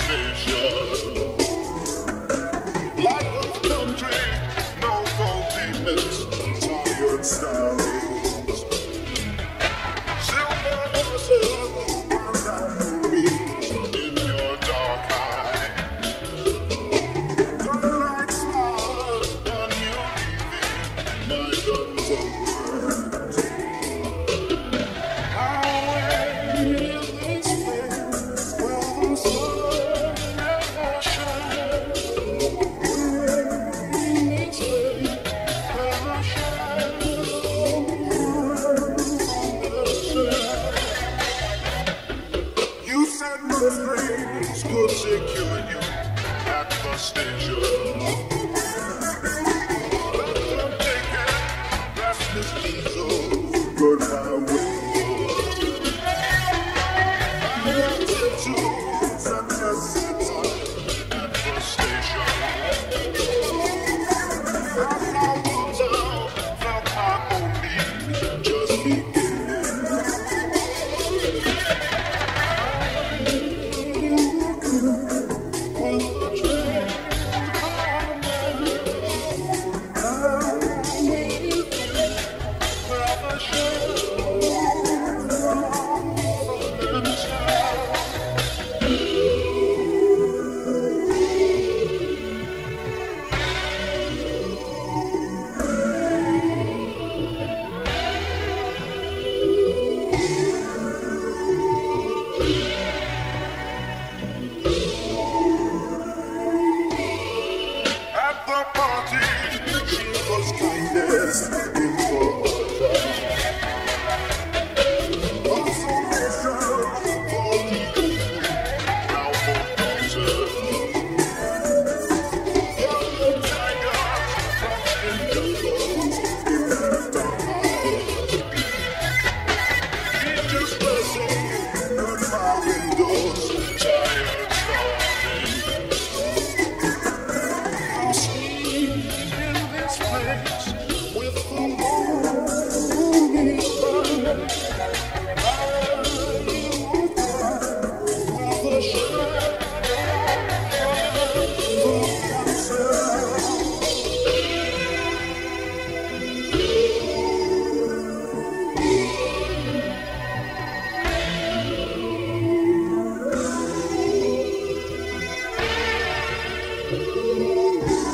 conversation. Secure you at the. But Música